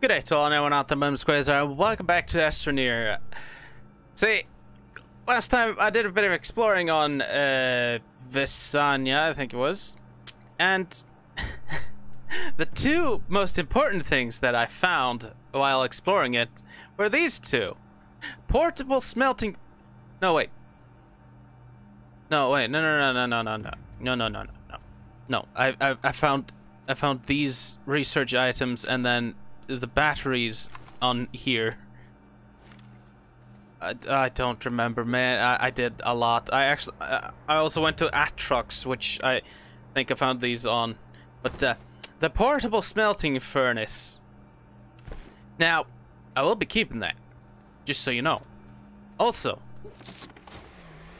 Good day to all anyone out there, Mum Squares are. Welcome back to Astroneer. See, last time I did a bit of exploring on uh, Vesania, I think it was, and the two most important things that I found while exploring it were these two: portable smelting. No wait. No wait. No no no no no no no no no no no no. I I I found I found these research items and then the batteries on here. I, I don't remember, man. I, I did a lot. I actually, I, I also went to Atrox, which I think I found these on. But uh, the portable smelting furnace. Now, I will be keeping that, just so you know. Also,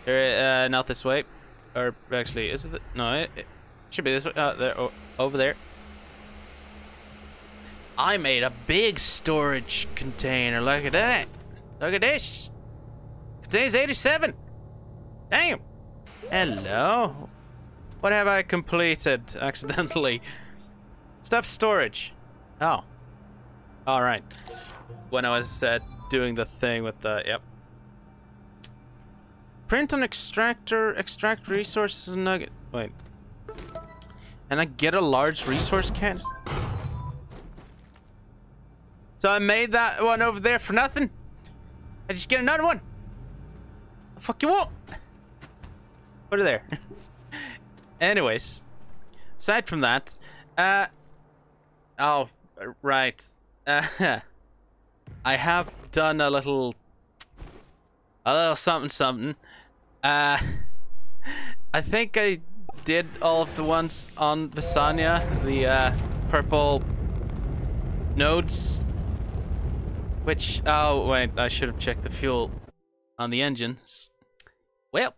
uh, not this way, or actually, is it? The, no, it, it should be this way. Uh, there, oh, over there. I made a big storage container. Look at that. Look at this. Contains 87. Damn. Hello. What have I completed accidentally? Stuff storage. Oh. All right. When I was uh, doing the thing with the yep. Print on extractor, extract resources nugget. Wait. And I get a large resource can. So I made that one over there for nothing. I just get another one. The fuck you want? Put it there. Anyways, aside from that, uh, oh, right. Uh, I have done a little, a little something something. Uh, I think I did all of the ones on Vesania, the uh, purple nodes which, oh, wait, I should have checked the fuel on the engines. Well,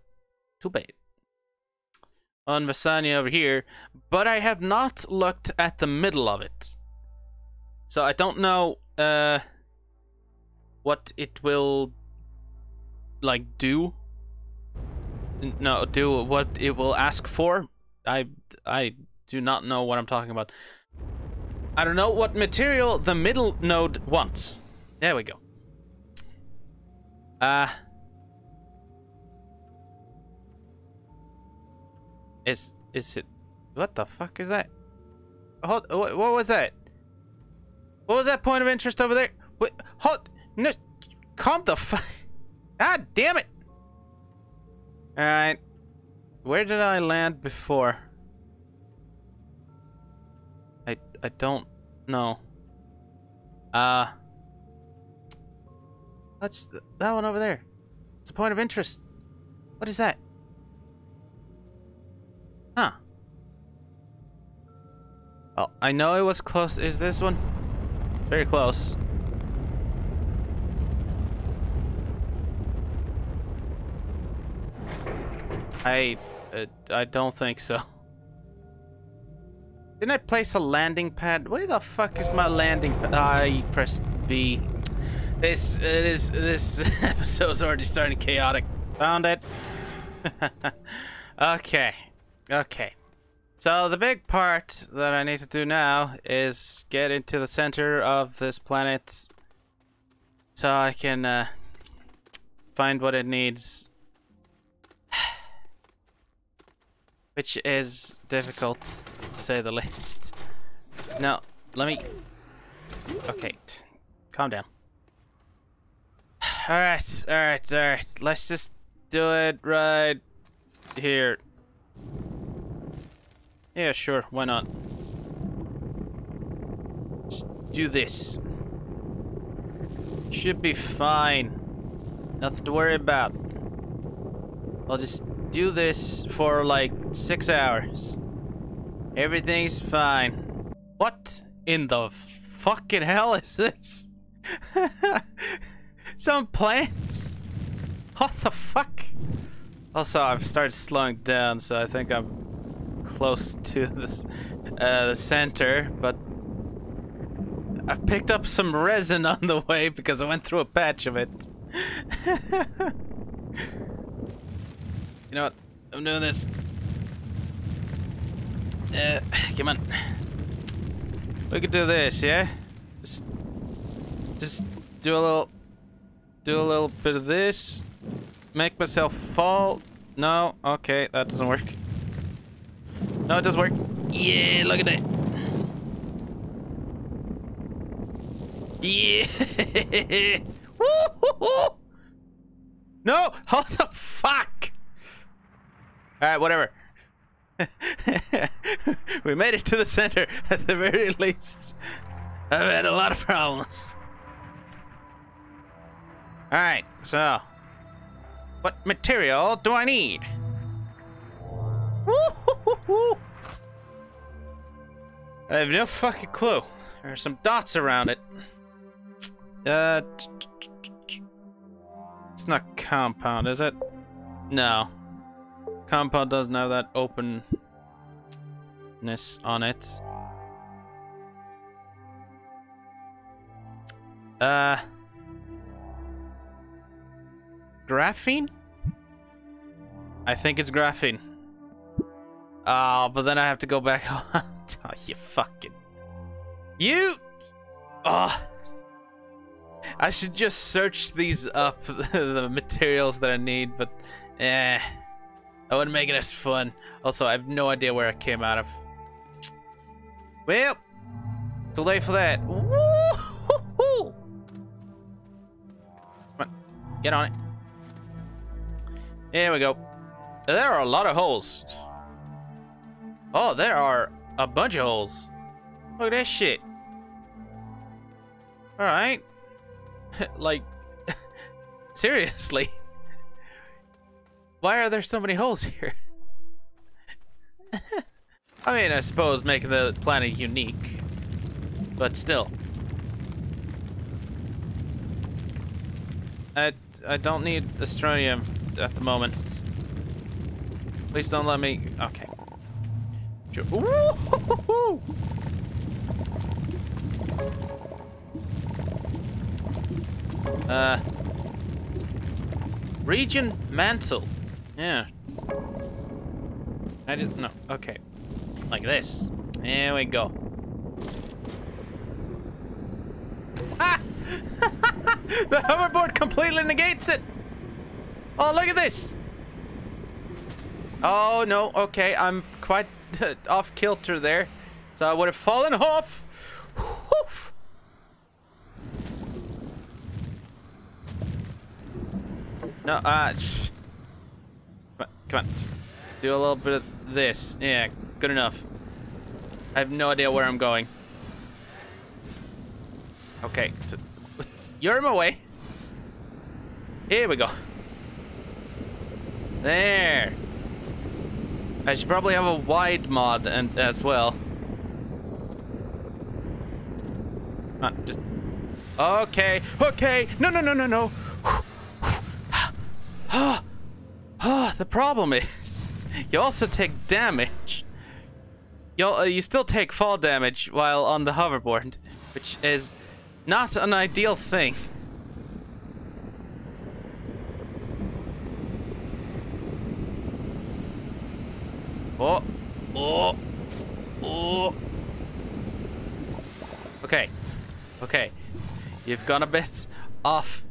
too bad. On Vesania over here, but I have not looked at the middle of it. So I don't know uh, what it will, like, do. No, do what it will ask for. I, I do not know what I'm talking about. I don't know what material the middle node wants. There we go. Uh... Is... Is it... What the fuck is that? Hold... What, what was that? What was that point of interest over there? Wait, hold... No... Calm the fuck... God damn it! Alright. Where did I land before? I... I don't know. Uh... That's th that one over there. It's a point of interest. What is that? Huh. Oh, I know it was close. Is this one? It's very close. I, uh, I don't think so. Didn't I place a landing pad? Where the fuck is my landing pad? I pressed V. This, uh, this, this episode's already starting chaotic. Found it. okay. Okay. So the big part that I need to do now is get into the center of this planet so I can uh, find what it needs. Which is difficult, to say the least. Now, let me... Okay, calm down. Alright, alright, alright. Let's just do it right here. Yeah, sure, why not? Just do this. Should be fine. Nothing to worry about. I'll just do this for like six hours. Everything's fine. What in the fucking hell is this? Some plants. What the fuck? Also, I've started slowing down, so I think I'm close to this, uh, the center, but I've picked up some resin on the way because I went through a patch of it. you know what? I'm doing this. Uh, come on. We could do this, yeah? Just Just do a little, do a little bit of this. Make myself fall. No, okay, that doesn't work. No, it does work. Yeah, look at that. Yeah. No, hold the fuck. All right, whatever. we made it to the center at the very least. I've had a lot of problems. All right, so what material do I need? I have no fucking clue. There are some dots around it. Uh, it's not compound, is it? No. Compound doesn't have that openness on it. Uh, graphene? I think it's graphene. Oh, but then I have to go back. oh, you fucking. You! Oh. I should just search these up, the materials that I need, but eh. I wouldn't make it as fun. Also, I have no idea where I came out of. Well, too late for that. Come on, get on it. Here we go. There are a lot of holes. Oh, there are a bunch of holes. Look at that shit. Alright. like, seriously. Why are there so many holes here? I mean, I suppose making the planet unique. But still. I, I don't need astronium at the moment. Please don't let me... Okay. Uh... Region Mantle. Yeah. I just... No. Okay. Like this. There we go. The hoverboard completely negates it! Oh, look at this! Oh, no. Okay, I'm quite off kilter there. So I would have fallen off. No, uh... Come on, come on. Do a little bit of this. Yeah, good enough. I have no idea where I'm going. Okay. You're in my way. Here we go. There. I should probably have a wide mod and as well. Not just. Okay. Okay. No. No. No. No. No. Ah. Ah. The problem is, you also take damage. You uh, you still take fall damage while on the hoverboard, which is not an ideal thing. Oh. Oh. Oh. Okay. Okay. You've gone a bit off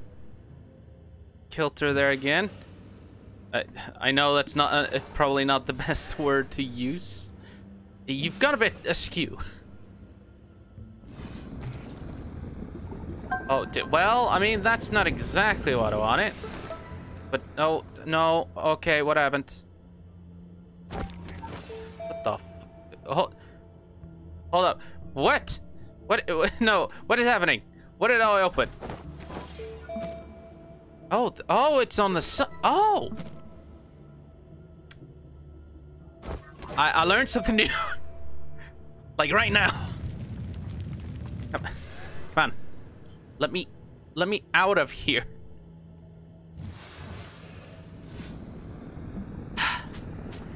kilter there again. I, I know that's not uh, probably not the best word to use. You've gone a bit askew. Oh, well, I mean, that's not exactly what I wanted. But, oh, no, okay, what happened? Hold, hold up. What? What? No. What is happening? What did I open? Oh, oh, it's on the sun. Oh. I, I learned something new. like right now. Come on. Let me, let me out of here.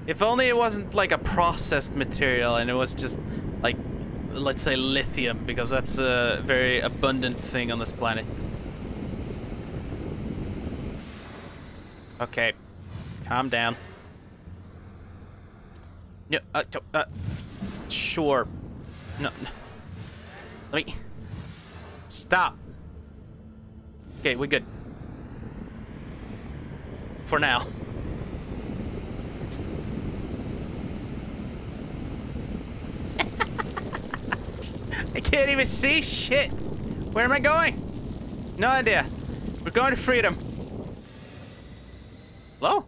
If only it wasn't like a processed material and it was just like, let's say lithium, because that's a very abundant thing on this planet. Okay, calm down. No, uh, uh, sure. No, no. Let me, stop. Okay, we're good. For now. I can't even see shit. Where am I going? No idea. We're going to freedom. Hello?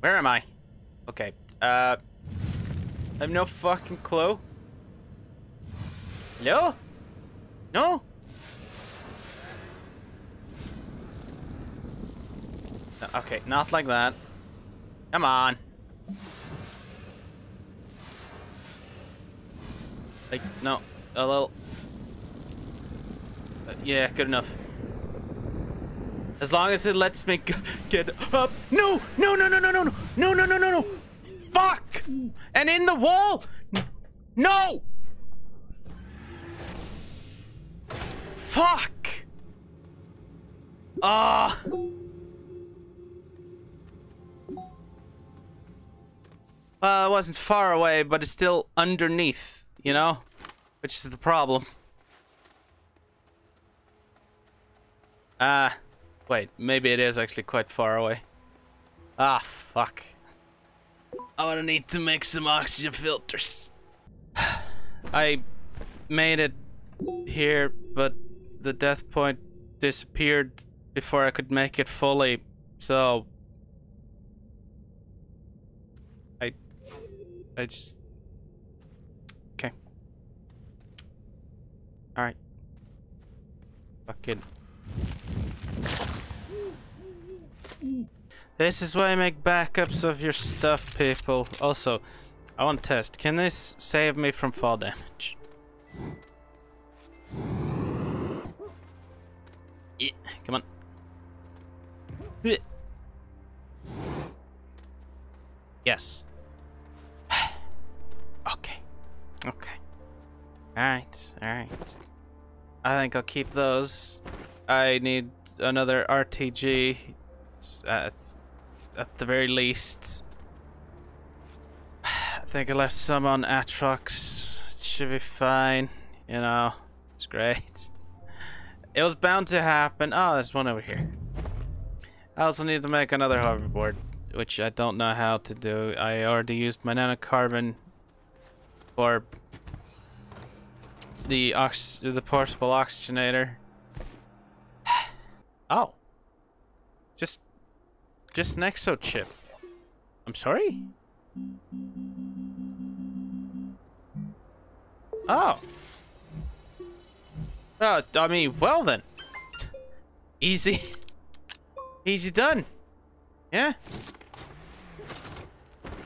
Where am I? Okay. Uh, I have no fucking clue. Hello? No? Okay, not like that. Come on. Like, no. A little. Uh, yeah, good enough. As long as it lets me get up. No! No, no, no, no, no, no! No, no, no, no, no! Fuck! And in the wall! No! Fuck! Ah! Well, it wasn't far away, but it's still underneath, you know? Which is the problem. Ah, wait, maybe it is actually quite far away. Ah, fuck. I'm gonna need to make some oxygen filters. I made it here, but the death point disappeared before I could make it fully, so... I... I just... Alright. Fucking... This is why I make backups of your stuff, people. Also, I want to test. Can this save me from fall damage? Yeah, come on. Yes. I think I'll keep those. I need another RTG at, at the very least. I think I left some on Atrox. It should be fine. You know, it's great. It was bound to happen. Oh, there's one over here. I also need to make another hoverboard, which I don't know how to do. I already used my nanocarbon for the ox the portable oxygenator. Oh. Just just an exo chip. I'm sorry? Oh. Oh, I mean, well then. Easy. Easy done. Yeah.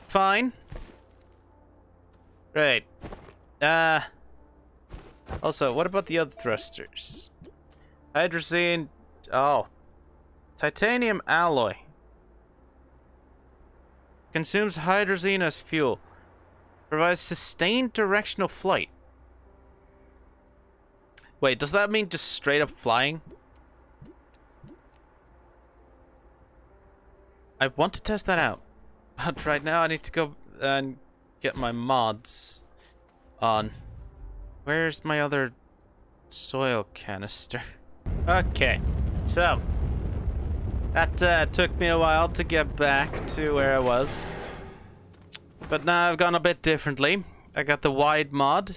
Fine. Right. Uh. Also, what about the other thrusters? Hydrazine. Oh. Titanium alloy. Consumes hydrazine as fuel. Provides sustained directional flight. Wait, does that mean just straight up flying? I want to test that out. But right now I need to go and get my mods on. Where's my other soil canister? Okay, so that uh, took me a while to get back to where I was. But now I've gone a bit differently. I got the wide mod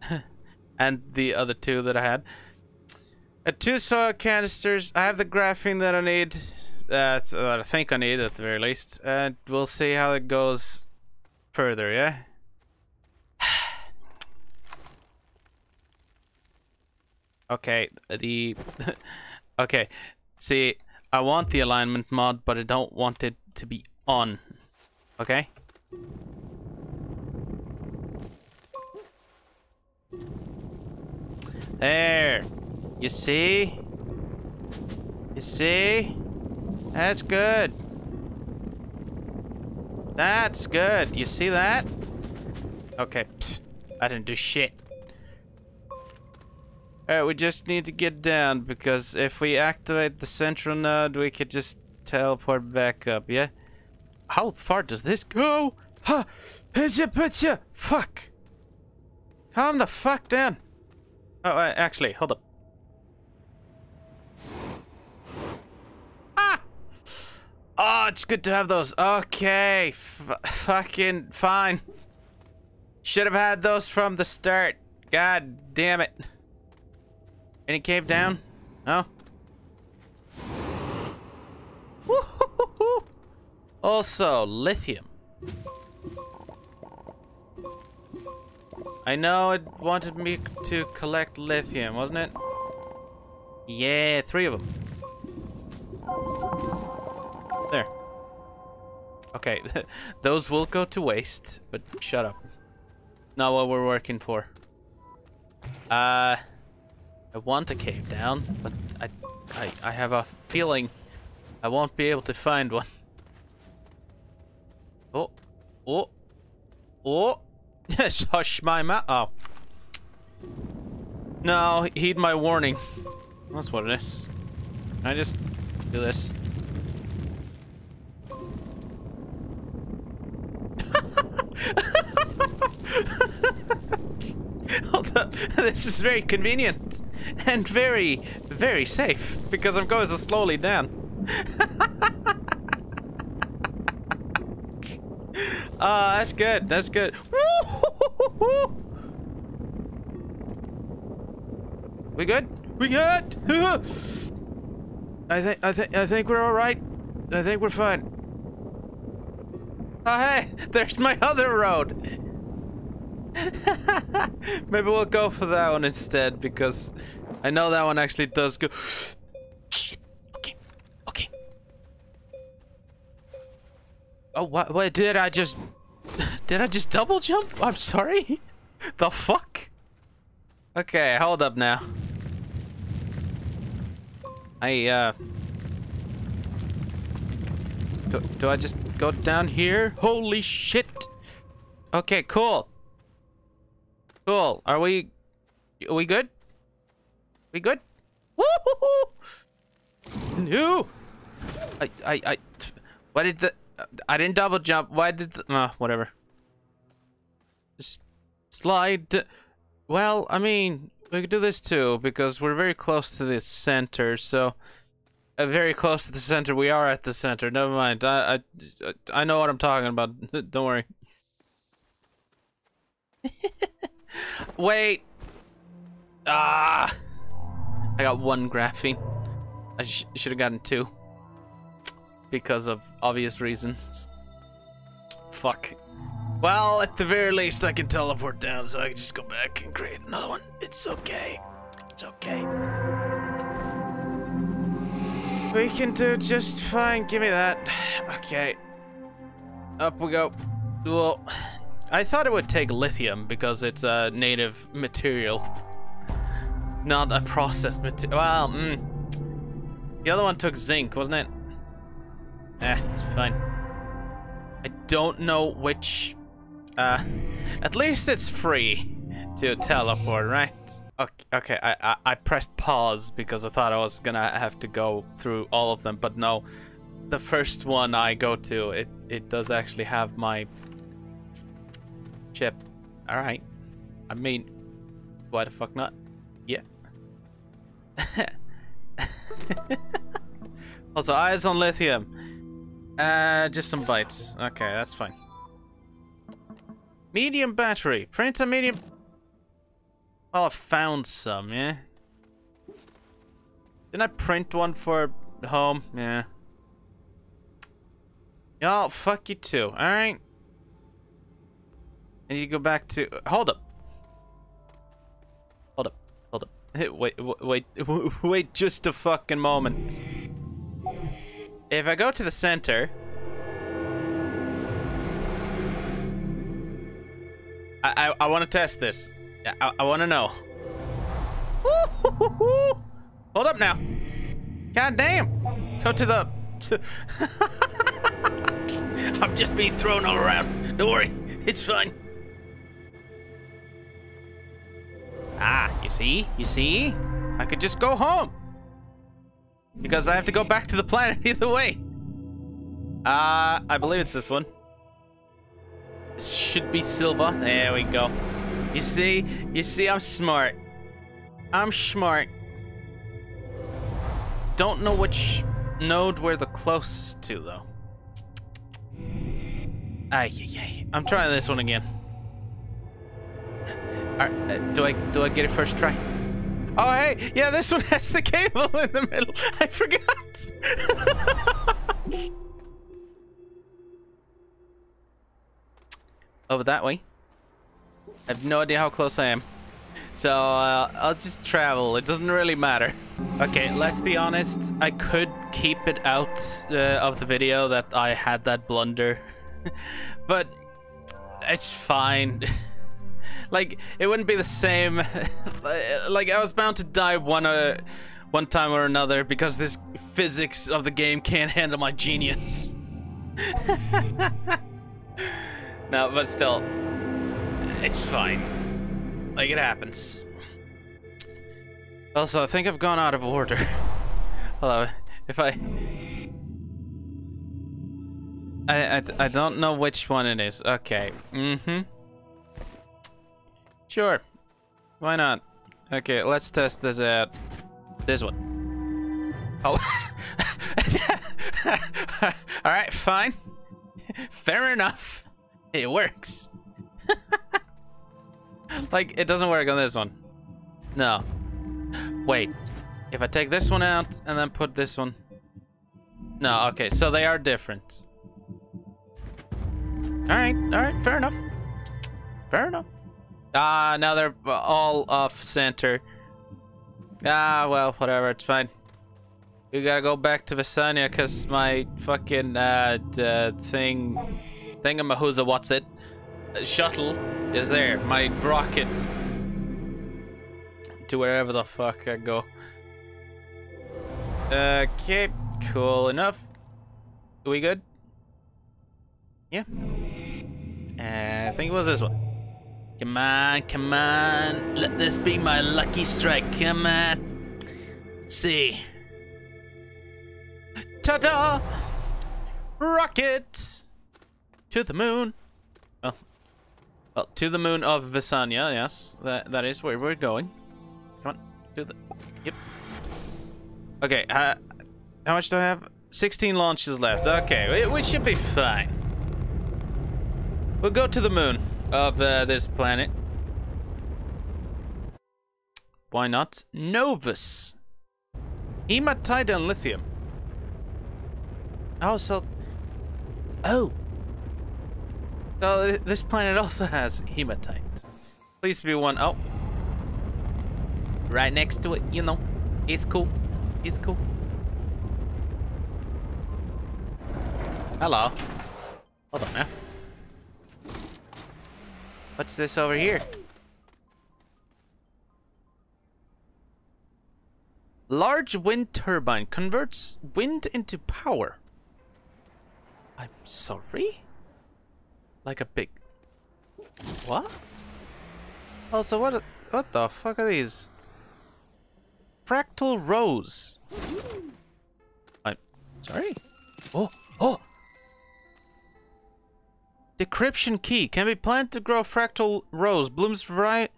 and the other two that I had. Uh, two soil canisters. I have the graphene that I need. Uh, that I think I need at the very least. And we'll see how it goes further, yeah? Okay, the... okay, see, I want the alignment mod, but I don't want it to be on. Okay? There. You see? You see? That's good. That's good. You see that? Okay. Pfft. I didn't do shit. Alright, we just need to get down, because if we activate the central node, we could just teleport back up, yeah? How far does this go? Ha! Hitcha pitcha! Fuck! Calm the fuck down! Oh, uh, actually, hold up. Ah! Oh, it's good to have those. Okay, F fucking fine. Should have had those from the start. God damn it. Any cave down? No? Also, lithium. I know it wanted me to collect lithium, wasn't it? Yeah, three of them. There. Okay, those will go to waste, but shut up. Not what we're working for. Uh, I want a cave down, but I, I, I have a feeling I won't be able to find one. Oh, oh, oh! Yes, hush my mouth. Oh, no, heed my warning. That's what it is. Can I just do this? Hold up. This is very convenient and very, very safe because I'm going so slowly down. Ah, oh, that's good. That's good. We good? We good? I think I think I think we're all right. I think we're fine. Oh hey, there's my other road. Maybe we'll go for that one instead because I know that one actually does go. Shit. Okay. Okay. Oh, what? What did I just? Did I just double jump? I'm sorry. the fuck? Okay, hold up now. I uh. Do, do I just go down here? Holy shit! Okay, cool. Cool. Are we... Are we good? We good? Woo! No! I, I, I... Why did the... I didn't double jump. Why did the... Uh, whatever. Just slide. Well, I mean, we could do this too, because we're very close to the center, so... Uh, very close to the center. We are at the center. Never mind. I, I, I know what I'm talking about. Don't worry. Wait. Ah. I got one graphene. I sh should have gotten two. Because of obvious reasons. Fuck. Well, at the very least, I can teleport down, so I can just go back and create another one. It's okay. It's okay. We can do just fine. Give me that. Okay. Up we go. Well, I thought it would take lithium because it's a native material. Not a processed material. Well, mm. The other one took zinc, wasn't it? Eh, it's fine. I don't know which... Uh, at least it's free to teleport, right? Okay, okay I, I, I pressed pause because I thought I was gonna have to go through all of them, but no. The first one I go to, it, it does actually have my chip. Alright. I mean, why the fuck not? Yeah. also, eyes on lithium. Uh, just some bites. Okay, that's fine. Medium battery. Print a medium... Well, I found some, yeah? Didn't I print one for home? Yeah. Y'all, fuck you too, alright? And you go back to... Hold up. Hold up. Hold up. Wait, wait, wait, wait just a fucking moment. If I go to the center... I, I, I want to test this. I, I want to know. Hold up now. God damn. Go to the... To I'm just being thrown all around. Don't worry. It's fine. Ah, you see? You see? I could just go home. Because I have to go back to the planet either way. Uh, I believe it's this one. Should be silver. There we go. You see? You see, I'm smart. I'm smart. Don't know which node we're the closest to, though. Ay, ay, ay. I'm trying this one again. Alright, uh, do I do I get it first try? Oh hey, yeah, this one has the cable in the middle. I forgot. Over that way. I have no idea how close I am. So uh, I'll just travel. It doesn't really matter. Okay, let's be honest. I could keep it out uh, of the video that I had that blunder. but it's fine. Like, it wouldn't be the same. like, I was bound to die one, uh, one time or another because this physics of the game can't handle my genius. no, but still, it's fine. Like, it happens. Also, I think I've gone out of order. Hello, if I... I, I, I don't know which one it is. Okay. Mm-hmm. Sure. Why not? Okay, let's test this out. This one. Oh. Alright, fine. Fair enough. It works. like, it doesn't work on this one. No. Wait. If I take this one out and then put this one... No, okay, so they are different. Alright, alright, fair enough. Fair enough. Ah, now they're all off center. Ah, well, whatever, it's fine. We gotta go back to Vesania because my fucking uh, uh thing, thingamahooza, what's it? Shuttle is there. My rocket to wherever the fuck I go. Okay, cool enough. Are we good? Yeah. Uh, I think it was this one. Come on, come on. Let this be my lucky strike. Come on. Let's see. Ta-da! Rocket! To the moon. Well, well, to the moon of Vesania, yes. That, that is where we're going. Come on, to the... Yep. Okay, uh, how much do I have? 16 launches left. Okay, we, we should be fine. We'll go to the moon of uh, this planet. Why not? Novus. Hematite and lithium. Oh, so... Oh. So this planet also has hematite. Please be one. Oh. Right next to it, you know. It's cool. It's cool. Hello. Hold on now. What's this over here? Large wind turbine converts wind into power. I'm sorry? Like a big... What? Also, what, what the fuck are these? Fractal rose. I'm sorry? Oh, oh! Decryption key can be planted to grow fractal rose. Blooms variety.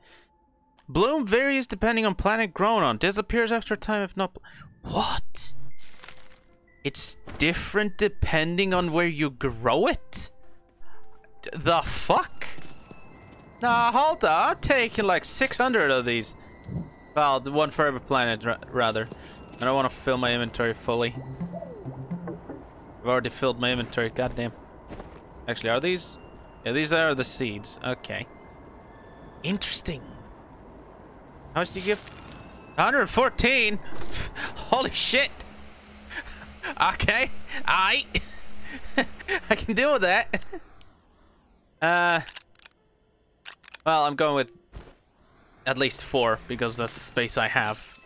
Bloom varies depending on planet grown on. Disappears after a time if not. What? It's different depending on where you grow it? The fuck? Nah, hold on. I'm taking like 600 of these. Well, the one for every planet, rather. I don't want to fill my inventory fully. I've already filled my inventory, goddamn. Actually, are these? Yeah, these are the seeds. Okay. Interesting. How much do you give? 114? Holy shit. Okay. I I can deal with that. Uh Well, I'm going with at least four because that's the space I have.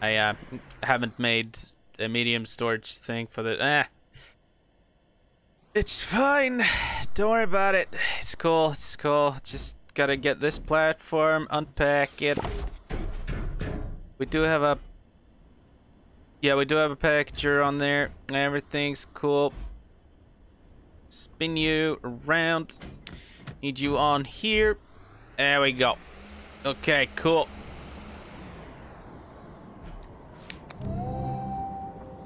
I uh, haven't made a medium storage thing for the eh it's fine. Don't worry about it. It's cool. It's cool. Just gotta get this platform, unpack it. We do have a... Yeah, we do have a packager on there. Everything's cool. Spin you around. Need you on here. There we go. Okay, cool.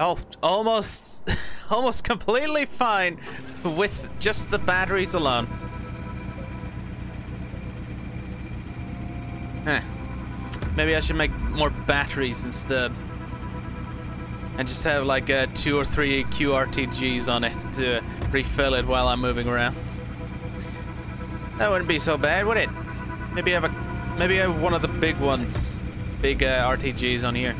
Oh, almost, almost completely fine with just the batteries alone. Huh. Maybe I should make more batteries instead. And just have like uh, two or three QRTGs on it to refill it while I'm moving around. That wouldn't be so bad, would it? Maybe I have a, maybe I have one of the big ones, big uh, RTGs on here.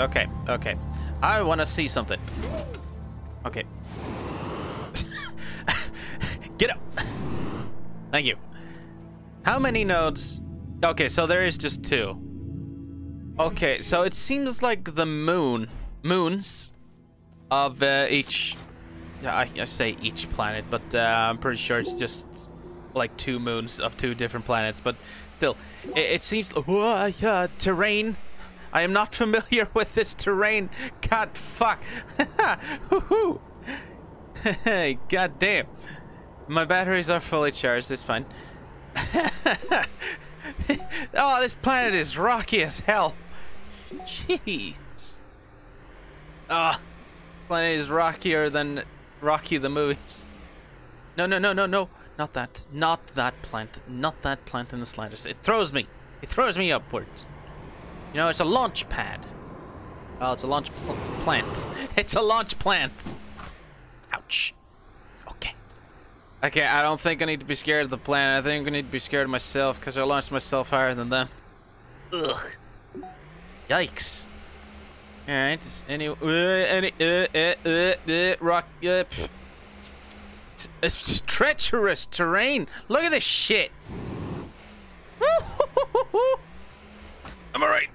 Okay, okay. I want to see something. Okay. Get up. Thank you. How many nodes? Okay, so there is just two. Okay, so it seems like the moon, moons of uh, each, I, I say each planet, but uh, I'm pretty sure it's just like two moons of two different planets, but still, it, it seems, uh, uh, terrain. I am not familiar with this terrain. God, fuck. Hey, God damn. My batteries are fully charged, it's fine. oh, this planet is rocky as hell. Jeez. Ah, oh, planet is rockier than Rocky the movies. No, no, no, no, no. Not that. Not that plant. Not that plant in the sliders. It throws me. It throws me upwards. You know, it's a launch pad. Oh, it's a launch pl plant. It's a launch plant. Ouch. Okay, Okay, I don't think I need to be scared of the planet. I think I need to be scared of myself because I launched myself higher than them. Ugh. Yikes. Alright, any, uh, any, uh, uh, uh, uh, rock, uh, It's treacherous terrain. Look at this shit. I'm alright.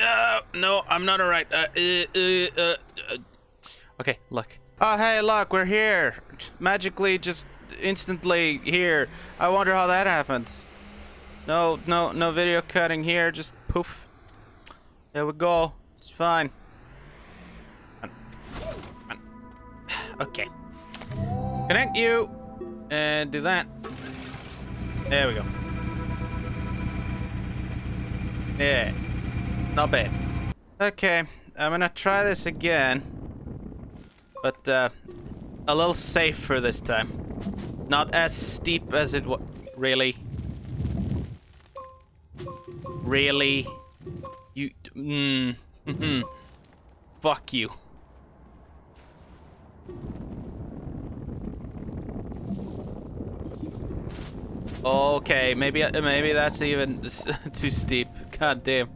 Uh, no, I'm not alright. Uh, uh, uh, uh, okay, look. Oh, hey, look, we're here. Magically just instantly here. I wonder how that happened. No, no, no video cutting here. Just poof. There we go. It's fine. Okay. Connect you and do that. There we go. Yeah. Not bad. Okay, I'm gonna try this again. But, uh, a little safer this time. Not as steep as it was. Really? Really? You. Mm. -hmm. Fuck you. Okay, maybe maybe that's even too steep. God damn.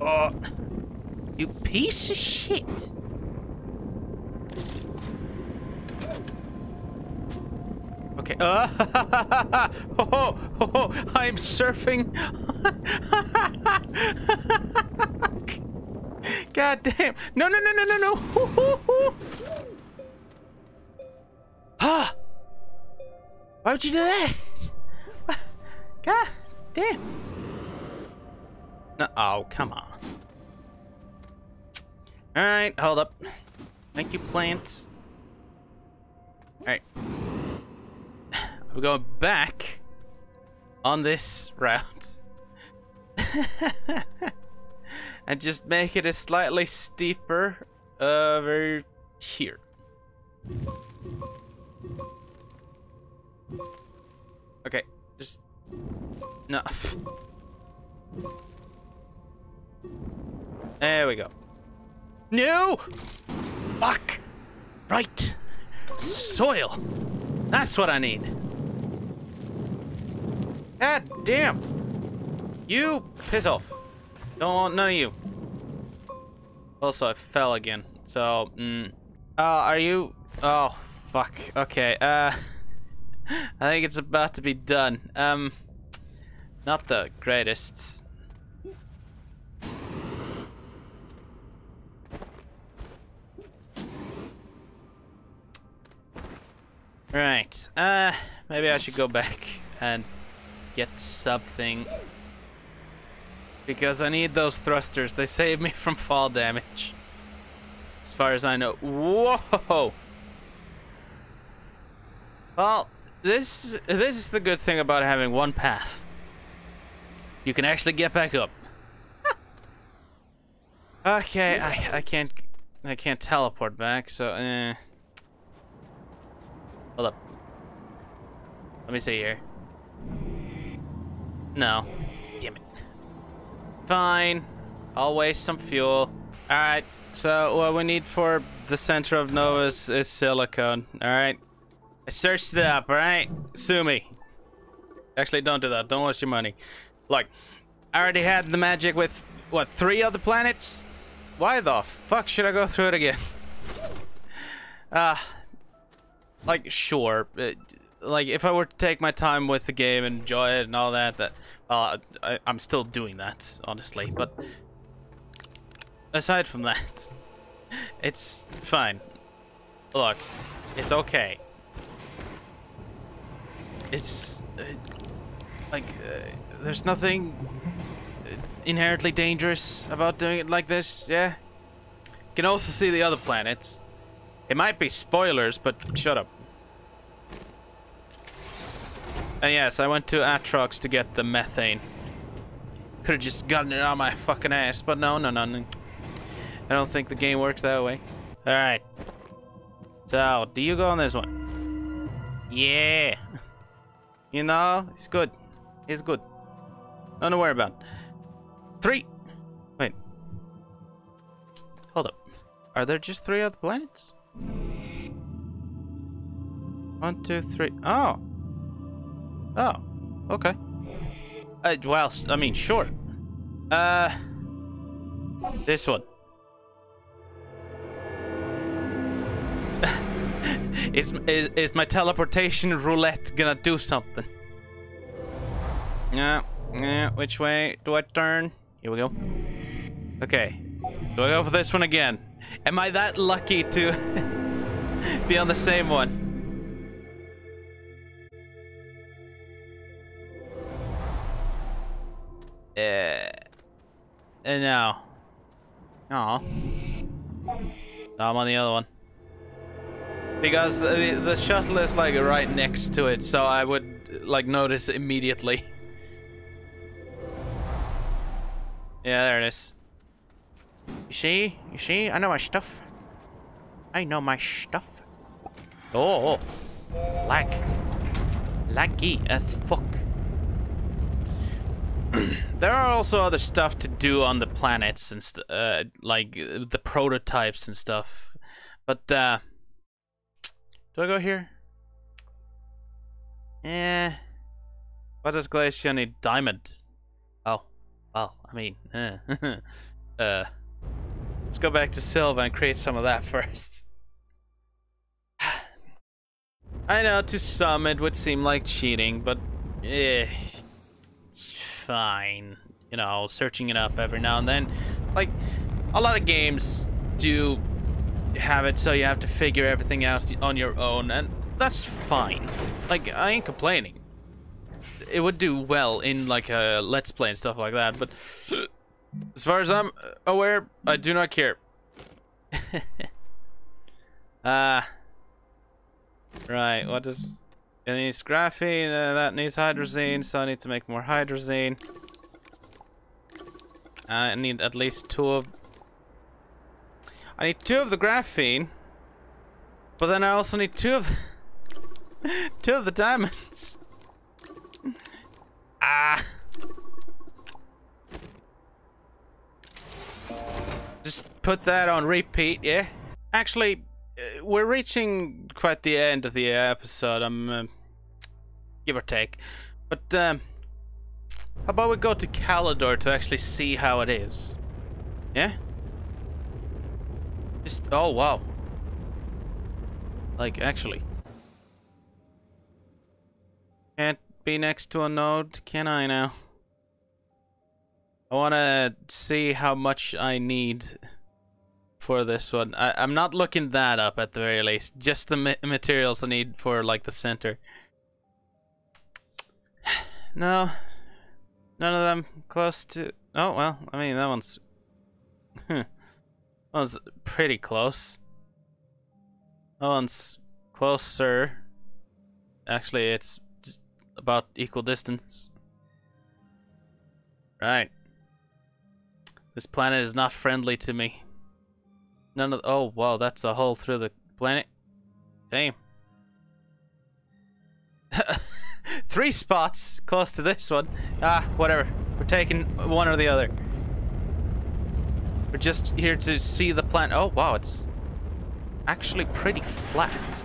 Oh. You piece of shit. Okay. Uh, ho, ho, I'm surfing. God damn. No, no, no, no, no, no. Ah. Why would you do that? God damn. No, oh, come on. Alright, hold up. Thank you, plants. Alright. We're going back on this route. and just make it a slightly steeper uh, over here. Okay, just... No. There we go. No! Fuck! Right. Soil. That's what I need. God damn. You piss off. Don't want none of you. Also, I fell again. So, mm. Uh, are you... Oh, fuck. Okay, uh... I think it's about to be done. Um... Not the greatest. Right. Uh, maybe I should go back and get something. Because I need those thrusters. They save me from fall damage. As far as I know. Whoa! Well, this this is the good thing about having one path. You can actually get back up. okay, I I can't I can't teleport back, so eh. Hold up. Let me see here. No. Fine. I'll waste some fuel. Alright, so what we need for the center of Nova is, silicone. Alright. I searched it up, alright? Sue me. Actually, don't do that. Don't waste your money. Look, I already had the magic with, what, three other planets? Why the fuck should I go through it again? Ah, uh, like, sure. It, like, if I were to take my time with the game and enjoy it and all that, that, well, I, I'm still doing that, honestly, but aside from that, it's fine. Look, it's okay. It's, uh, like, uh, there's nothing inherently dangerous about doing it like this, yeah? You can also see the other planets. It might be spoilers, but shut up. And yes, I went to Atrox to get the methane. Could have just gotten it on my fucking ass, but no, no, no, no. I don't think the game works that way. Alright. So, do you go on this one? Yeah. You know, it's good. It's good. Don't worry about. Three. Wait. Hold up. Are there just three other planets? One, two, three. Oh. Oh. Okay. Uh, well, I mean, sure. Uh. This one. is, is is my teleportation roulette gonna do something? Yeah, yeah. Which way do I turn? Here we go. Okay. Do I go for this one again? Am I that lucky to be on the same one? Uh, and now. Oh. I'm on the other one. Because the, the shuttle is like right next to it, so I would like notice immediately. Yeah, there it is. You see? You see? I know my stuff. I know my stuff. Oh, oh. lag. Laggy as fuck. There are also other stuff to do on the planets and uh, like uh, the prototypes and stuff. But uh, do I go here? Eh. What does Glacio need? Diamond. Oh. Well, I mean, eh. uh, let's go back to Sylva and create some of that first. I know to some it would seem like cheating, but eh, it's fine. You know, searching it up every now and then. Like, a lot of games do have it so you have to figure everything out on your own, and that's fine. Like, I ain't complaining it would do well in like a let's play and stuff like that, but as far as I'm aware, I do not care. Ah. uh, right, what does... It needs graphene, uh, that needs hydrazine, so I need to make more hydrazine. I need at least two of... I need two of the graphene, but then I also need two of... two of the diamonds. Ah! Just put that on repeat, yeah? Actually, uh, we're reaching quite the end of the episode, I'm... Uh, give or take. But, um... How about we go to Calidor to actually see how it is? Yeah? Just... Oh, wow. Like, actually. Can't be next to a node, can I now? I want to see how much I need for this one. I, I'm not looking that up at the very least. Just the ma materials I need for like the center. no. None of them close to... Oh, well, I mean, that one's... Hmm. That was pretty close. That one's closer. Actually, it's about equal distance. Right. This planet is not friendly to me. None of. Oh, wow, that's a hole through the planet. Damn. Three spots close to this one. Ah, whatever. We're taking one or the other. We're just here to see the planet. Oh, wow, it's actually pretty flat.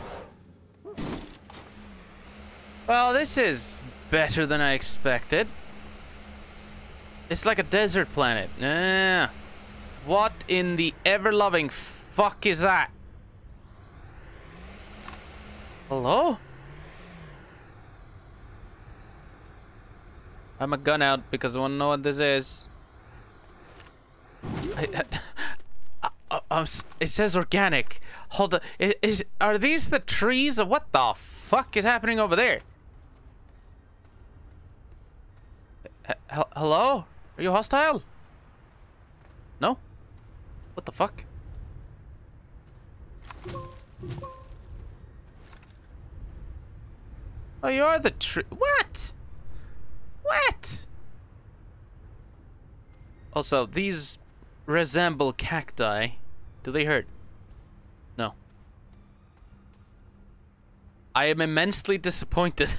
Well, this is better than I expected. It's like a desert planet. Yeah. What in the ever-loving fuck is that? Hello? I have my gun out because I want to know what this is. I, I, I, I, it says organic. Hold on. Is, are these the trees? Or what the fuck is happening over there? H hello? Are you hostile? No? What the fuck? Oh, you are the tree. What? What? Also, these resemble cacti. Do they hurt? No. I am immensely disappointed.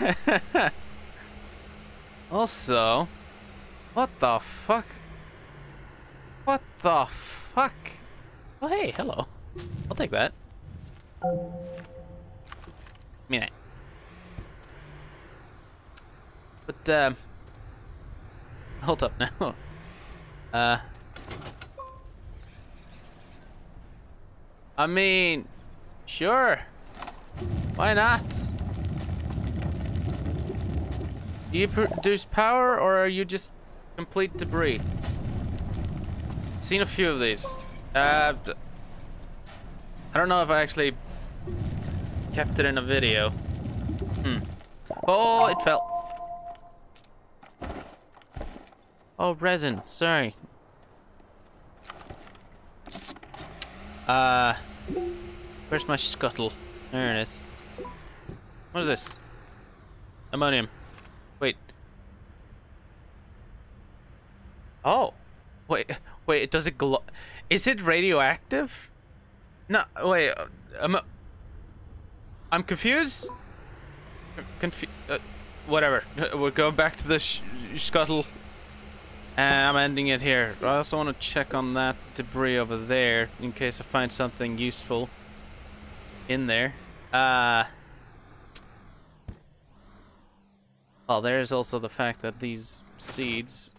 also, what the fuck? What the fuck? Oh, hey, hello. I'll take that. That. But, um... Hold up now. Uh... I mean... Sure. Why not? Do you produce power, or are you just complete debris? Seen a few of these. Uh, I don't know if I actually kept it in a video. Hmm. Oh, it fell. Oh, resin. Sorry. Uh, where's my scuttle? There it is. What is this? Ammonium. Wait. Oh. Wait. Wait. it Does it glow? Is it radioactive? No. Wait. I'm. I'm confused. Confu uh, whatever. We're going back to the scuttle. I'm ending it here. I also want to check on that debris over there in case I find something useful in there. Uh. Well, there's also the fact that these seeds,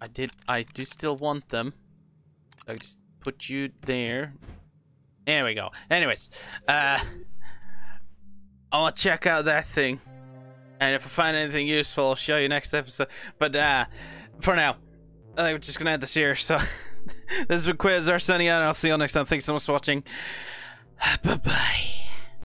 I did, I do still want them. I just put you there. There we go. Anyways, uh, I'll check out that thing. And if I find anything useful, I'll show you next episode. But uh, for now, I think we're just going to end this here. So this has been Quiz, Arsenio, and I'll see you all next time. Thanks so much for watching. Bye-bye.